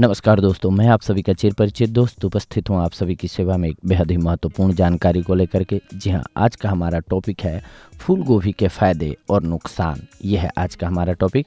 नमस्कार दोस्तों, मैं आप सभी का चिर परिचित दोस्त, उपस्थित हूँ आप सभी की सेवा में एक बेहद ही महत्वपूर्ण जानकारी को लेकर के। जी हाँ आज का हमारा टॉपिक है फूल गोभी के फ़ायदे और नुकसान। यह है आज का हमारा टॉपिक।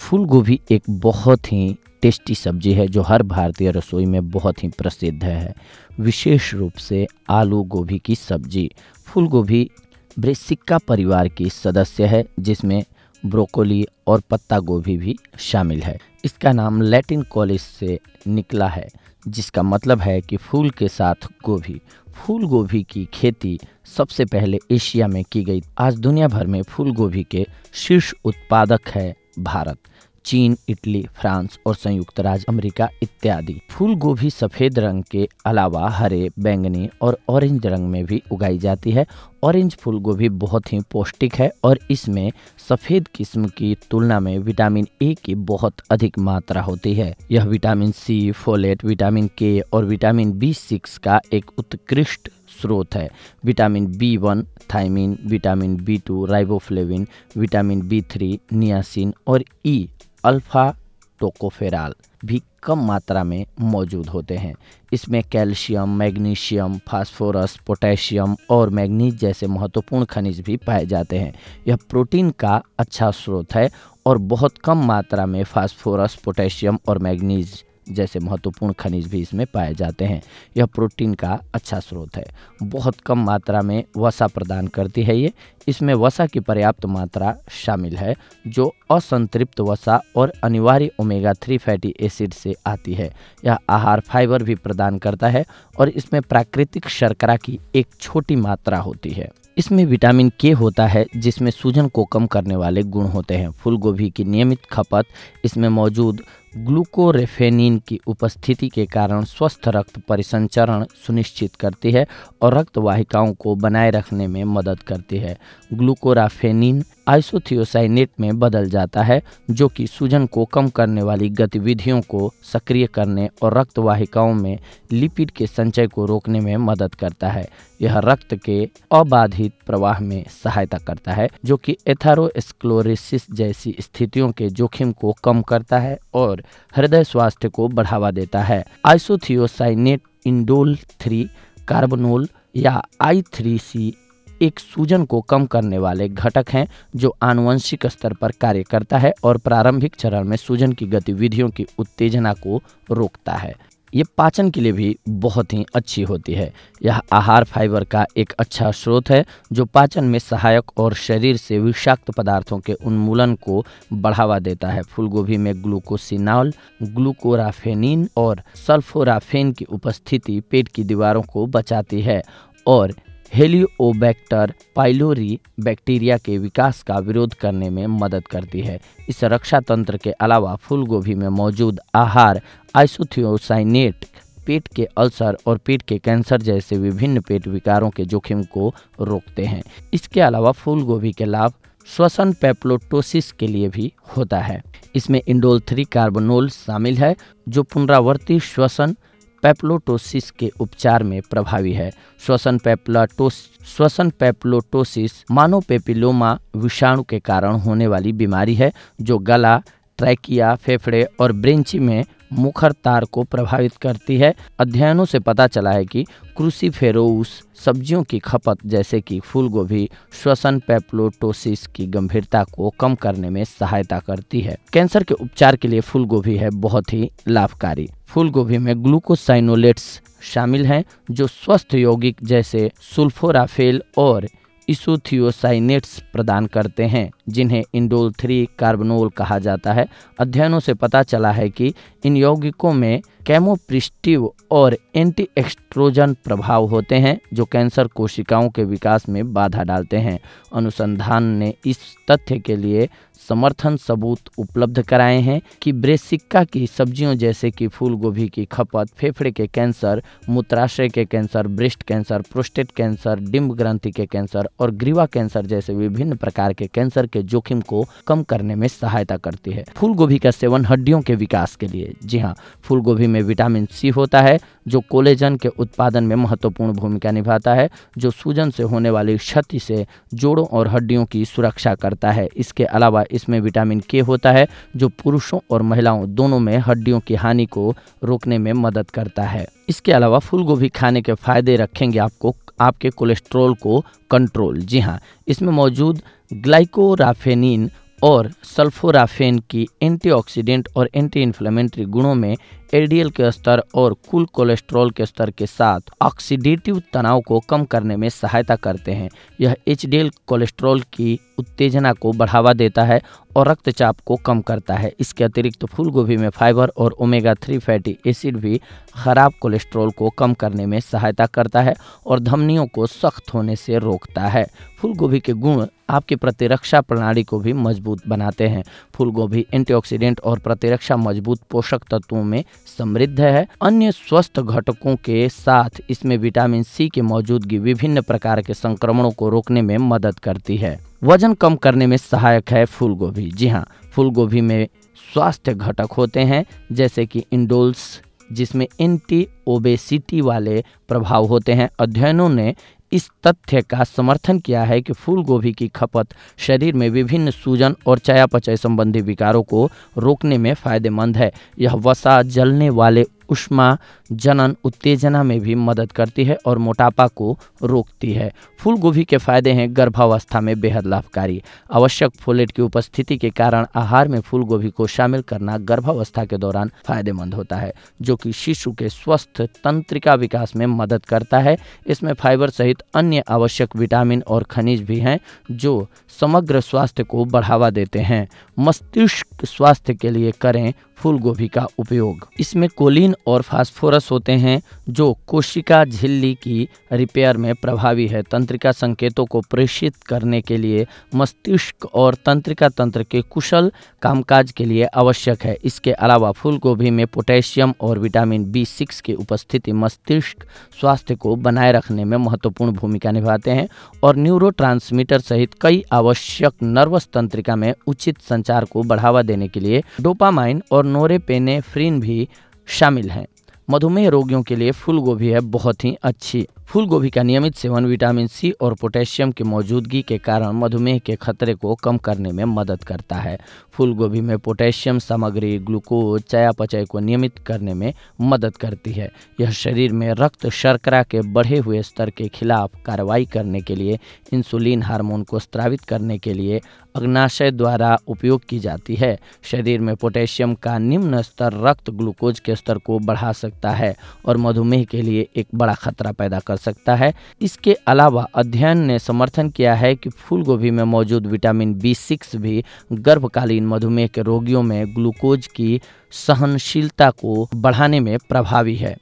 फूल गोभी एक बहुत ही टेस्टी सब्ज़ी है जो हर भारतीय रसोई में बहुत ही प्रसिद्ध है। विशेष रूप से आलू गोभी की सब्ज़ी। फूल गोभी ब्रेसिका परिवार की सदस्य है, जिसमें ब्रोकोली और पत्ता गोभी भी शामिल है। इसका नाम लैटिन कॉलेज से निकला है, जिसका मतलब है कि फूल के साथ गोभी। फूल गोभी की खेती सबसे पहले एशिया में की गई। आज दुनिया भर में फूल गोभी के शीर्ष उत्पादक है भारत। चीन, इटली, फ्रांस और संयुक्त राज्य अमेरिका इत्यादि। फूल गोभी सफ़ेद रंग के अलावा हरे, बैंगनी और ऑरेंज रंग में भी उगाई जाती है। ऑरेंज फूल गोभी बहुत ही पौष्टिक है और इसमें सफ़ेद किस्म की तुलना में विटामिन ए की बहुत अधिक मात्रा होती है। यह विटामिन सी, फोलेट, विटामिन के और विटामिन बी सिक्स का एक उत्कृष्ट स्रोत है। Vitamin B one thiamine vitamin B two, riboflavin, vitamin B three, niacin और ई अल्फ़ा टोकोफेराल भी कम मात्रा में मौजूद होते हैं। इसमें कैल्शियम, मैग्नीशियम, फास्फोरस, पोटेशियम और मैग्नीज जैसे महत्वपूर्ण खनिज भी पाए जाते हैं। यह प्रोटीन का अच्छा स्रोत है और बहुत कम मात्रा में फास्फोरस, पोटेशियम और मैग्नीज जैसे महत्वपूर्ण खनिज भी इसमें पाए जाते हैं। यह प्रोटीन का अच्छा स्रोत है। बहुत कम मात्रा में वसा प्रदान करती है ये। इसमें वसा की पर्याप्त मात्रा शामिल है, जो असंतृप्त वसा और अनिवार्य ओमेगा थ्री फैटी एसिड से आती है। यह आहार फाइबर भी प्रदान करता है और इसमें प्राकृतिक शर्करा की एक छोटी मात्रा होती है। इसमें विटामिन के होता है, जिसमें सूजन को कम करने वाले गुण होते हैं। फूल गोभी की नियमित खपत इसमें मौजूद ग्लूकोरेफेनिन की उपस्थिति के कारण स्वस्थ रक्त परिसंचरण सुनिश्चित करती है और रक्त वाहिकाओं को बनाए रखने में मदद करती है। ग्लूकोराफेनिन आइसोथियोसाइनेट में बदल जाता है, जो कि सूजन को कम करने वाली गतिविधियों को सक्रिय करने और रक्त वाहिकाओं में लिपिड के संचय को रोकने में मदद करता है। यह रक्त के अबाधित प्रवाह में सहायता करता है, जो कि एथारोस्क्लोरिसिस जैसी स्थितियों के जोखिम को कम करता है और हृदय स्वास्थ्य को बढ़ावा देता है। आइसोथियोसाइनेट इंडोल थ्री, कार्बनोल या आई थ्री सी एक सूजन को कम करने वाले घटक हैं, जो आनुवंशिक स्तर पर कार्य करता है और प्रारंभिक चरण में सूजन की गतिविधियों की उत्तेजना को रोकता है। ये पाचन के लिए भी बहुत ही अच्छी होती है। यह आहार फाइबर का एक अच्छा स्रोत है, जो पाचन में सहायक और शरीर से विषाक्त पदार्थों के उन्मूलन को बढ़ावा देता है। फूलगोभी में ग्लूकोसिनॉल, ग्लूकोराफेनिन और सल्फोराफेन की उपस्थिति पेट की दीवारों को बचाती है और हेलियोबैक्टर पाइलोरी बैक्टीरिया के विकास का विरोध करने में मदद करती है। इस रक्षा तंत्र के अलावा फूलगोभी में मौजूद आहार, आइसोथियोसाइनेट, पेट के अल्सर और पेट के कैंसर जैसे विभिन्न पेट विकारों के जोखिम को रोकते हैं। इसके अलावा फूल गोभी के लाभ श्वसन पेप्लोटोसिस के लिए भी होता है। इसमें इंडोल थ्री कार्बोनोल शामिल है, जो पुनरावर्ती श्वसन पेप्लोटोसिस के उपचार में प्रभावी है। श्वसन पेप्लाटोस, श्वसन पेप्लोटोसिस मानोपेपिलोमा विषाणु के कारण होने वाली बीमारी है, जो गला, ट्रैकिया, फेफड़े और ब्रेंची में मुखर तार को प्रभावित करती है। अध्ययनों से पता चला है कि क्रूसीफेरोउस सब्जियों की खपत जैसे कि फूल गोभी श्वसन पेप्लोटोसिस की गंभीरता को कम करने में सहायता करती है। कैंसर के उपचार के लिए फूल गोभी है बहुत ही लाभकारी। फूल गोभी में ग्लूकोसाइनोलेट्स शामिल हैं, जो स्वस्थ यौगिक जैसे सुल्फोराफेल और इसोथियोसाइनेट्स प्रदान करते हैं, जिन्हें इंडोल थ्री कार्बनोल कहा जाता है। अध्ययनों से पता चला है कि इन यौगिकों में कैमोप्रिस्टिव और एंटी एक्सट्रोजन प्रभाव होते हैं, जो कैंसर कोशिकाओं के विकास में बाधा डालते हैं। अनुसंधान ने इस तथ्य के लिए समर्थन सबूत उपलब्ध कराए हैं कि ब्रेसिक्का की सब्जियों जैसे कि फूल गोभी की खपत, फेफड़े के कैंसर, मूत्राशय के cancer, breast cancer, prostate cancer, डिम्ब ग्रंथि के कैंसर और ग्रीवा कैंसर जैसे विभिन्न प्रकार के कैंसर के जोखिम को कम करने में सहायता करती है। फूल गोभी का सेवन हड्डियों के विकास के लिए। जी हाँ फूल गोभी में विटामिन सी होता है, जो कोलेजन के उत्पादन में महत्वपूर्ण भूमिका निभाता है, जो सूजन से होने वाली क्षति से जोड़ों और हड्डियों की सुरक्षा करता है। इसके अलावा इसमें विटामिन के होता है, जो पुरुषों और महिलाओं दोनों में हड्डियों की हानि को रोकने में मदद करता है। इसके अलावा फूल खाने के फ़ायदे रखेंगे आपको, आपके कोलेस्ट्रोल को कंट्रोल। जी हाँ इसमें मौजूद ग्लाइकोराफेनिन और सल्फोराफेन की एंटीऑक्सीडेंट और एंटी इन्फ्लेमेंट्री गुणों में एलडीएल के स्तर और कुल कोलेस्ट्रॉल के स्तर के साथ ऑक्सीडेटिव तनाव को कम करने में सहायता करते हैं। यह एचडीएल कोलेस्ट्रॉल की उत्तेजना को बढ़ावा देता है और रक्तचाप को कम करता है। इसके अतिरिक्त तो फूल गोभी में फाइबर और ओमेगा थ्री फैटी एसिड भी खराब कोलेस्ट्रॉल को कम करने में सहायता करता है और धमनियों को सख्त होने से रोकता है। फूल गोभी के गुण आपकी प्रतिरक्षा प्रणाली को भी मज़बूत बनाते हैं। फूल गोभी एंटीऑक्सीडेंट और प्रतिरक्षा मज़बूत पोषक तत्वों में समृद्ध है। अन्य स्वस्थ घटकों के साथ इसमें विटामिन सी की मौजूदगी विभिन्न प्रकार के संक्रमणों को रोकने में मदद करती है। वज़न कम करने में सहायक है फूल गोभी जी हाँ फूल गोभी में स्वास्थ्य घटक होते हैं, जैसे कि इंडोल्स, जिसमें एंटी ओबेसिटी वाले प्रभाव होते हैं। अध्ययनों ने इस तथ्य का समर्थन किया है कि फूल गोभी की खपत शरीर में विभिन्न सूजन और चयापचय संबंधी विकारों को रोकने में फ़ायदेमंद है। यह वसा जलने वाले उष्मा जनन उत्तेजना में भी मदद करती है और मोटापा को रोकती है। फूल गोभी के फ़ायदे हैं गर्भावस्था में बेहद लाभकारी। आवश्यक फोलेट की उपस्थिति के कारण आहार में फूल गोभी को शामिल करना गर्भावस्था के दौरान फ़ायदेमंद होता है, जो कि शिशु के स्वस्थ तंत्रिका विकास में मदद करता है। इसमें फाइबर सहित अन्य आवश्यक विटामिन और खनिज भी हैं, जो समग्र स्वास्थ्य को बढ़ावा देते हैं। मस्तिष्क स्वास्थ्य के लिए करें फूल गोभी का उपयोग। इसमें कोलिन और फास्फोरस होते हैं, जो कोशिका झिल्ली की रिपेयर में प्रभावी है। तंत्रिका संकेतों को प्रेषित करने के लिए मस्तिष्क और तंत्रिका तंत्र के कुशल कामकाज के लिए आवश्यक है। इसके अलावा फूल गोभी में पोटेशियम और विटामिन बी सिक्स की उपस्थिति मस्तिष्क स्वास्थ्य को बनाए रखने में महत्वपूर्ण भूमिका निभाते हैं और न्यूरो सहित कई आवश्यक नर्वस तंत्रिका में उचित संचार को बढ़ावा देने के लिए डोपामाइन और नोरेपेनेफ्रिन भी शामिल हैं। मधुमेह रोगियों के लिए फूल गोभी है बहुत ही अच्छी। फूल गोभी का नियमित सेवन विटामिन सी और पोटेशियम की मौजूदगी के कारण मधुमेह के खतरे को कम करने में मदद करता है। फूल गोभी में पोटेशियम सामग्री, ग्लूकोज, चयापचय को नियमित करने में मदद करती है। यह शरीर में रक्त शर्करा के बढ़े हुए स्तर के खिलाफ कार्रवाई करने के लिए, इंसुलिन हार्मोन को स्त्रावित करने के लिए अग्नाशय द्वारा उपयोग की जाती है। शरीर में पोटेशियम का निम्न स्तर रक्त ग्लूकोज के स्तर को बढ़ा सकता है और मधुमेह के लिए एक बड़ा खतरा पैदा कर सकता है। इसके अलावा अध्ययन ने समर्थन किया है कि फूल गोभी में मौजूद विटामिन बी सिक्स भी गर्भकालीन मधुमेह के रोगियों में ग्लूकोज की सहनशीलता को बढ़ाने में प्रभावी है।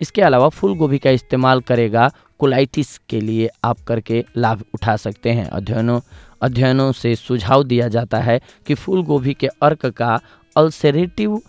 इसके अलावा फूल गोभी का इस्तेमाल करेगा कोलाइटिस के लिए आप करके लाभ उठा सकते हैं। अध्ययनों अध्ययनों से सुझाव दिया जाता है कि फूल गोभी के अर्क का अल्सरेटिव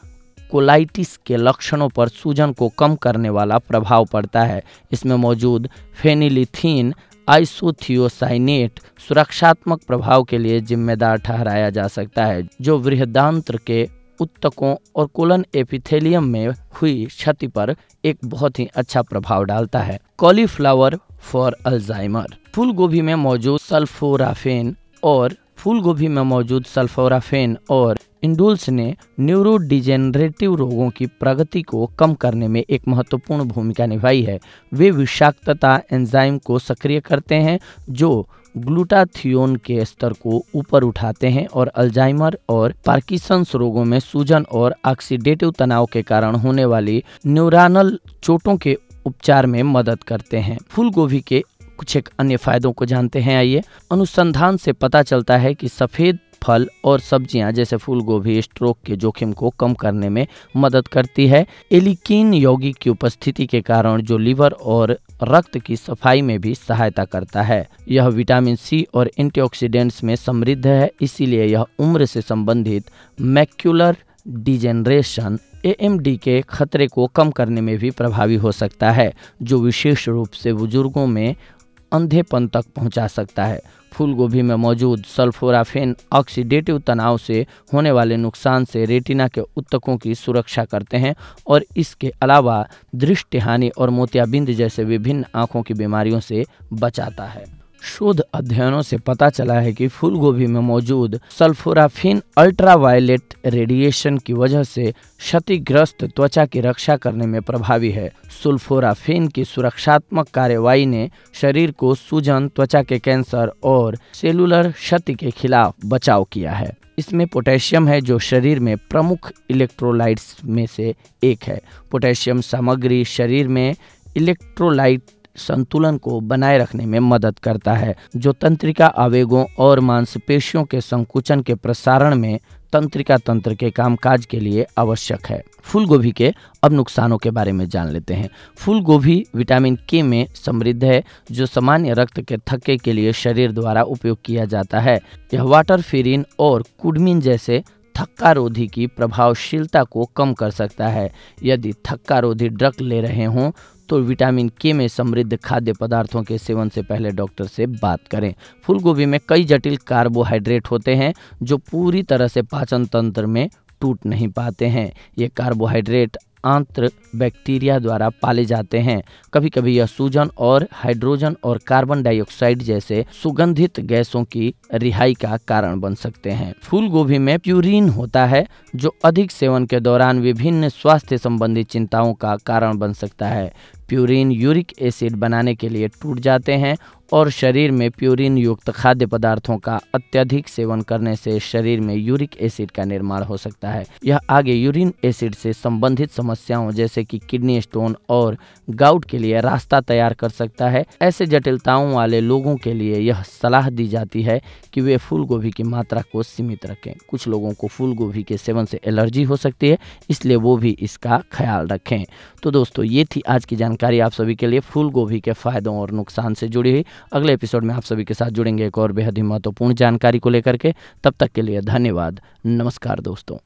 कोलाइटिस के लक्षणों पर सूजन को कम करने वाला प्रभाव पड़ता है। इसमें मौजूद फेनिलिथीन, आइसोथियोसाइनेट सुरक्षात्मक प्रभाव के लिए जिम्मेदार ठहराया जा सकता है, जो वृहदांत्र के उत्तकों और कोलन एपिथेलियम में हुई क्षति पर एक बहुत ही अच्छा प्रभाव डालता है। Cauliflower for Alzheimer. फूल गोभी में मौजूद सल्फोराफेन और फूल गोभी में मौजूद सल्फोराफेन और इंडोल्स ने न्यूरोडिजेनरेटिव रोगों की प्रगति को कम करने में एक महत्वपूर्ण भूमिका निभाई है। वे विषाक्तता एंजाइम को सक्रिय करते हैं, जो ग्लूटाथियोन के स्तर को ऊपर उठाते हैं और अल्जाइमर और पार्किसंस रोगों में सूजन और ऑक्सीडेटिव तनाव के कारण होने वाली न्यूरानल चोटों के उपचार में मदद करते हैं। फूल गोभी के कुछ एक अन्य फायदों को जानते हैं, आइए। अनुसंधान से पता चलता है कि सफ़ेद फल और सब्ज़ियाँ जैसे फूल गोभी स्ट्रोक के जोखिम को कम करने में मदद करती है। एलिकीन यौगिक की उपस्थिति के कारण जो लीवर और रक्त की सफ़ाई में भी सहायता करता है। यह विटामिन सी और एंटीऑक्सीडेंट्स में समृद्ध है, इसीलिए यह उम्र से संबंधित मैक्यूलर डिजेनरेशन ए के खतरे को कम करने में भी प्रभावी हो सकता है, जो विशेष रूप से बुज़ुर्गों में अंधेपन तक पहुँचा सकता है। फूल गोभी में मौजूद सल्फोराफेन ऑक्सीडेटिव तनाव से होने वाले नुकसान से रेटिना के उत्तकों की सुरक्षा करते हैं और इसके अलावा दृष्टि हानि और मोतियाबिंद जैसे विभिन्न आँखों की बीमारियों से बचाता है। शोध अध्ययनों से पता चला है कि फूल गोभी में मौजूद सल्फोराफिन अल्ट्रावायलेट रेडिएशन की वजह से क्षतिग्रस्त त्वचा की रक्षा करने में प्रभावी है। सुल्फोराफिन की सुरक्षात्मक कार्यवाही ने शरीर को सूजन, त्वचा के कैंसर और सेलुलर क्षति के खिलाफ बचाव किया है। इसमें पोटेशियम है जो शरीर में प्रमुख इलेक्ट्रोलाइट्स में से एक है। पोटेशियम सामग्री शरीर में इलेक्ट्रोलाइट संतुलन को बनाए रखने में मदद करता है, जो तंत्रिका आवेगों और मांसपेशियों के संकुचन के प्रसारण में तंत्रिका तंत्र के कामकाज के लिए आवश्यक है। फूल गोभी के अब नुकसानों के बारे में जान लेते हैं। फूल गोभी विटामिन के में समृद्ध है, जो सामान्य रक्त के थक्के के लिए शरीर द्वारा उपयोग किया जाता है। यह वाटर फिरिन और कुडमिन जैसे थक्का रोधी की प्रभावशीलता को कम कर सकता है। यदि थक्का रोधी ड्रग ले रहे हों तो विटामिन के में समृद्ध खाद्य पदार्थों के सेवन से पहले डॉक्टर से बात करें। फूलगोभी में कई जटिल कार्बोहाइड्रेट होते हैं, जो पूरी तरह से पाचन तंत्र में टूट नहीं पाते हैं। ये कार्बोहाइड्रेट आंत्र बैक्टीरिया द्वारा पाले जाते हैं। कभी कभी यह सूजन और हाइड्रोजन और कार्बन डाइऑक्साइड जैसे सुगंधित गैसों की रिहाई का कारण बन सकते हैं। फूल गोभी में प्यूरिन होता है, जो अधिक सेवन के दौरान विभिन्न स्वास्थ्य संबंधी चिंताओं का कारण बन सकता है। प्यूरिन यूरिक एसिड बनाने के लिए टूट जाते हैं और शरीर में प्यूरिन युक्त खाद्य पदार्थों का अत्यधिक सेवन करने से शरीर में यूरिक एसिड का निर्माण हो सकता है। यह आगे यूरिन एसिड से संबंधित समस्याओं जैसे कि किडनी स्टोन और गाउट के लिए रास्ता तैयार कर सकता है। ऐसे जटिलताओं वाले लोगों के लिए यह सलाह दी जाती है कि वे फूल गोभी की मात्रा को सीमित रखें। कुछ लोगों को फूल गोभी के सेवन से एलर्जी हो सकती है, इसलिए वो भी इसका ख्याल रखें। तो दोस्तों, ये थी आज की जानकारी आप सभी के लिए फूल गोभी के फायदों और नुकसान से जुड़ी हुई। अगले एपिसोड में आप सभी के साथ जुड़ेंगे एक और बेहद ही महत्वपूर्ण जानकारी को लेकर के। तब तक के लिए धन्यवाद। नमस्कार दोस्तों।